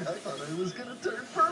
I thought I was gonna turn purple.